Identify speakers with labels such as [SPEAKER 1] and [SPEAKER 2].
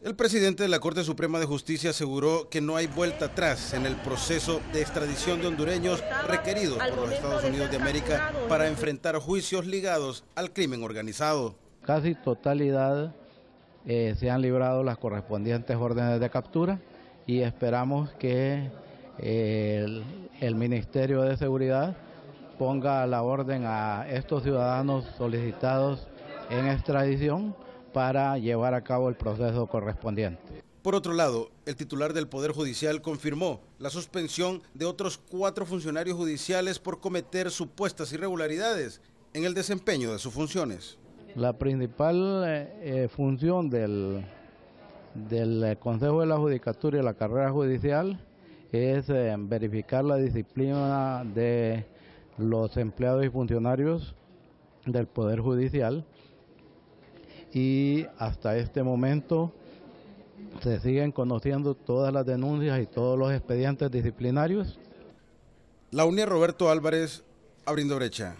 [SPEAKER 1] El presidente de la Corte Suprema de Justicia aseguró que no hay vuelta atrás en el proceso de extradición de hondureños requeridos por los Estados Unidos de América para enfrentar juicios ligados al crimen organizado.
[SPEAKER 2] Casi totalidad eh, se han librado las correspondientes órdenes de captura y esperamos que eh, el, el Ministerio de Seguridad ponga la orden a estos ciudadanos solicitados en extradición para llevar a cabo el proceso correspondiente.
[SPEAKER 1] Por otro lado, el titular del Poder Judicial confirmó la suspensión de otros cuatro funcionarios judiciales por cometer supuestas irregularidades en el desempeño de sus funciones.
[SPEAKER 2] La principal eh, eh función del, del Consejo de la Judicatura y la carrera judicial es eh, verificar la disciplina de los empleados y funcionarios del Poder Judicial y hasta este momento se siguen conociendo todas las denuncias y todos los expedientes disciplinarios.
[SPEAKER 1] La UNIA Roberto Álvarez abriendo brecha.